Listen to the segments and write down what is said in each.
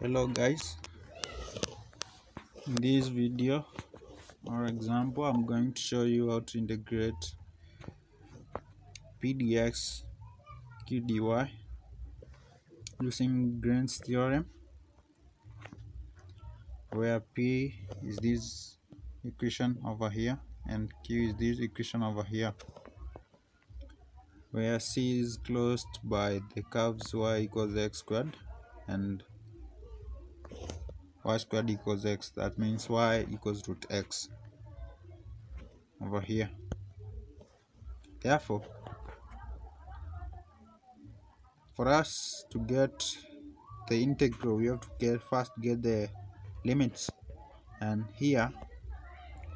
hello guys. In this video or example i'm going to show you how to integrate pdx qdy using green's theorem where p is this equation over here and q is this equation over here where c is closed by the curves y equals x squared and y squared equals x. That means y equals root x over here. Therefore for us to get the integral we have to get first get the limits. And here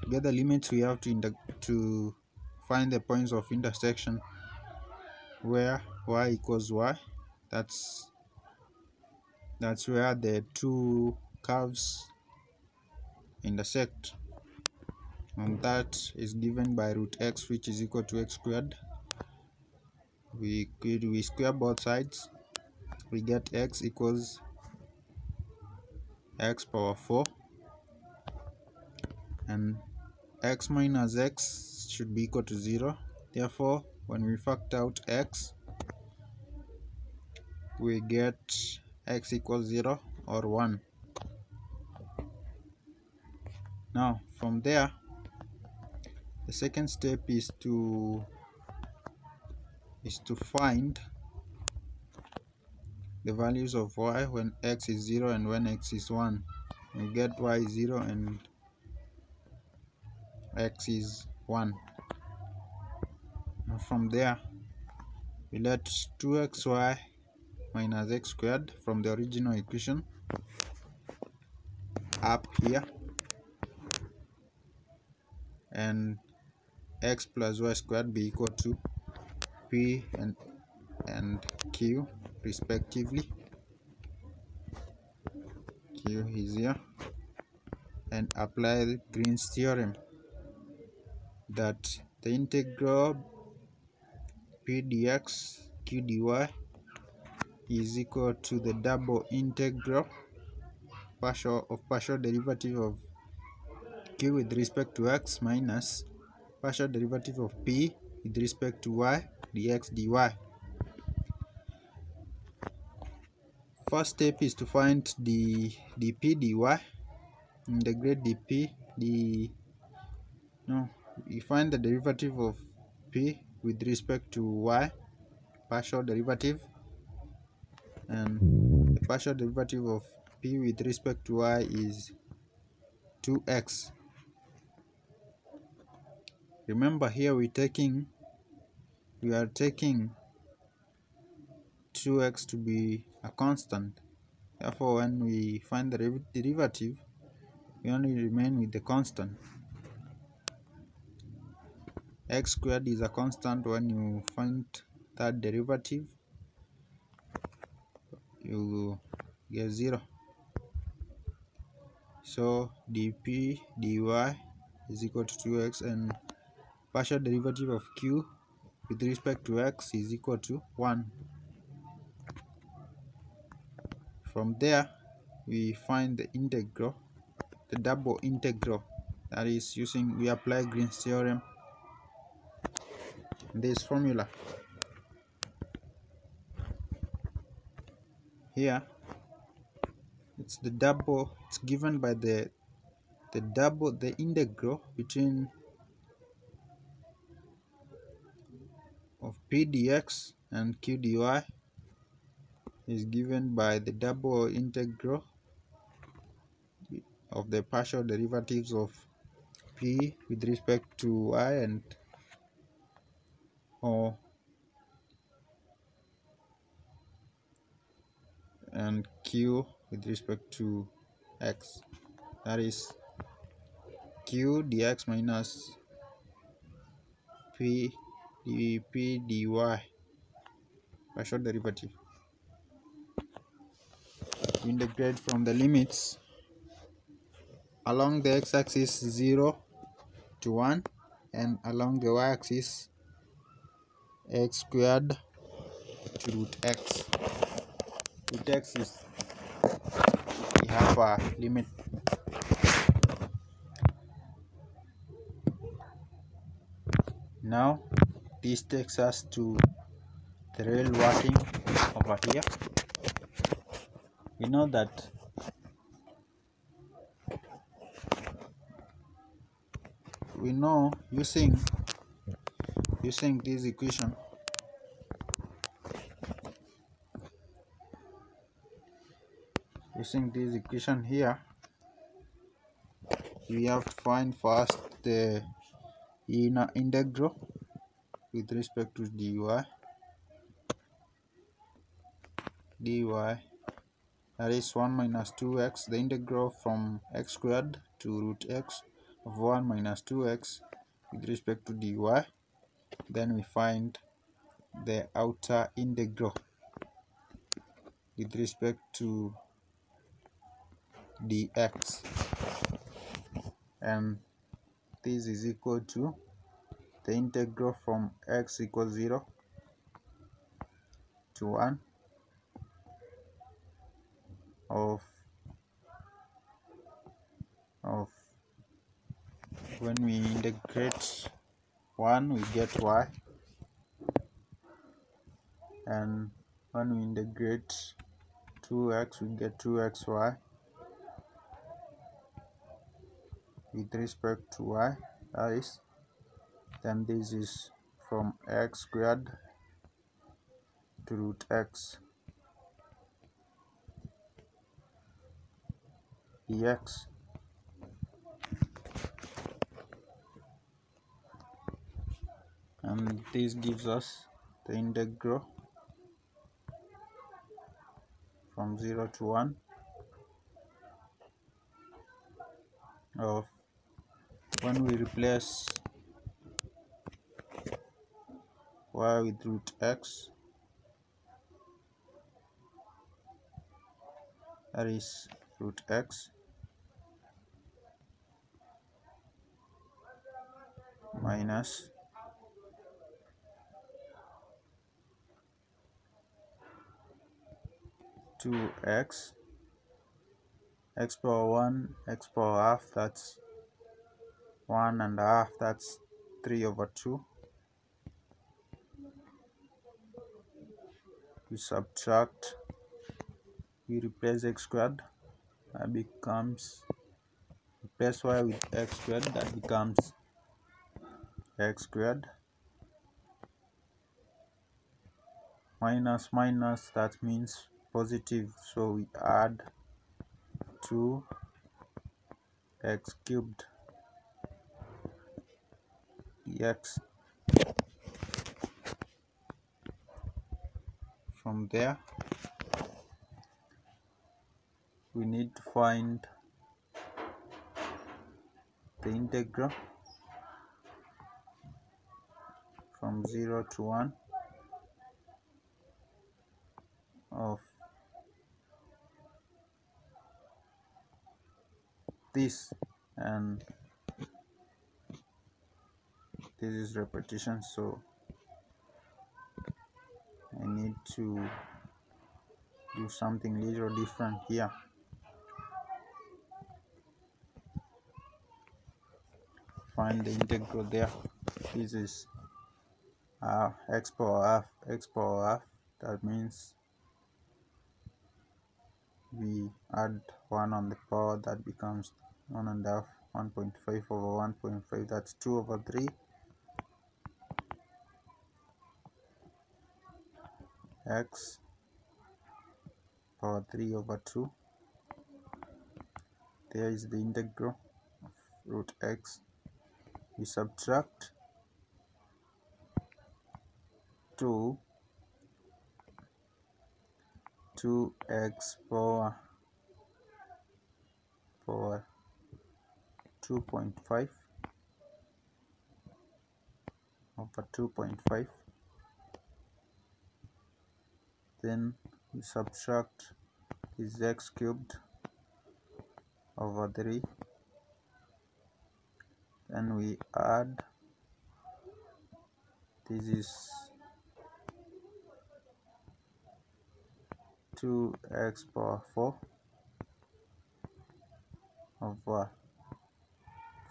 to get the limits we have to to find the points of intersection where y equals y. That's that's where the two curves intersect and that is given by root x which is equal to x squared. We could we square both sides. We get x equals x power 4 and x minus x should be equal to 0 therefore when we factor out x we get x equals 0 or 1 now from there the second step is to is to find the values of y when x is 0 and when x is 1 we get y is 0 and x is 1 and from there we let 2xy minus x squared from the original equation up here and x plus y squared be equal to p and and q respectively. q is here. And apply green's theorem that the integral p dx q dy is equal to the double integral partial of partial derivative of q with respect to x minus partial derivative of p with respect to y dx dy. First step is to find the dp dy integrate dp the no we find the derivative of p with respect to y partial derivative and the partial derivative of p with respect to y is 2x remember here we're taking we are taking 2x to be a constant. Therefore when we find the derivative we only remain with the constant. X squared is a constant when you find that derivative you get 0 so dp dy is equal to 2x and partial derivative of q with respect to x is equal to 1 from there we find the integral the double integral that is using we apply green's theorem. This formula. Here it's the double it's given by the the double the integral between of p dx and q dy is given by the double integral of the partial derivatives of p with respect to y and or and q with respect to x. That is q dx minus p dp dy partial derivative. We integrate from the limits along the x-axis 0 to 1 and along the y-axis x squared to root x. Root x is we have a limit. Now this takes us to the rail working over here we know that we know using using this equation using this equation here we have to find first the inner integral with respect to dy dy that is 1 minus 2x the integral from x squared to root x of 1 minus 2x with respect to dy then we find the outer integral with respect to dx and this is equal to the integral from x equals 0 to 1 of of when we integrate 1 we get y. And when we integrate 2x we get 2xy with respect to y that is then this is from x squared to root x. Dx and this gives us the integral from 0 to 1 of when we replace y with root x? That is root x. Minus. Two x. X power 1 x power half that's 1 and a half that's 3 over 2 we subtract. We replace x squared that becomes replace y with x squared that becomes x squared. Minus minus that means positive. So we add 2 x cubed. Dx from there. We need to find the integral from 0 to 1 of this and this is repetition. So need to do something little different here. Find the integral there. This is uh, x power half x power half. That means we add 1 on the power that becomes 1 and a half 1.5 over 1.5 that's 2 over 3 x power 3 over 2 there is the integral of root x. We subtract 2 2x power power 2.5 over 2.5 then we subtract is x cubed over 3 then we add this is 2x power 4 over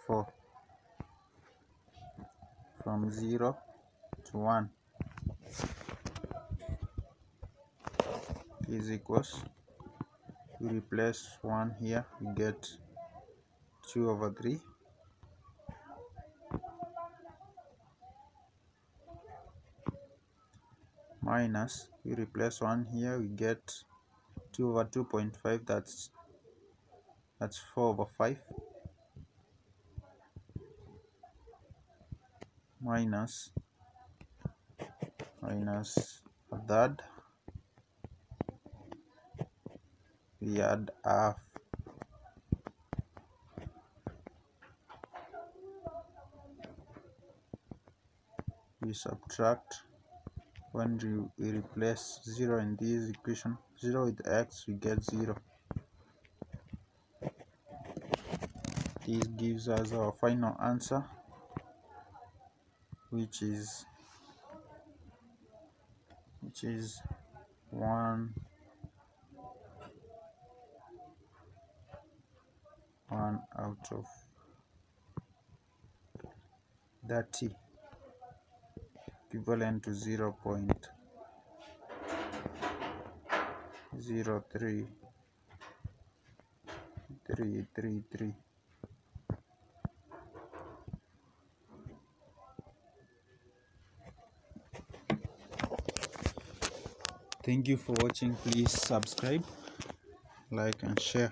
4 from 0 to 1 is equals we replace 1 here. We get 2 over 3 minus we replace 1 here we get 2 over 2.5 that's that's 4 over 5 minus minus a third we add half we subtract. When we replace 0 in this equation? 0 with x we get 0 this gives us our final answer which is which is 1 1 out of 30 equivalent to 0 point zero three three three three. Thank you for watching. Please subscribe like and share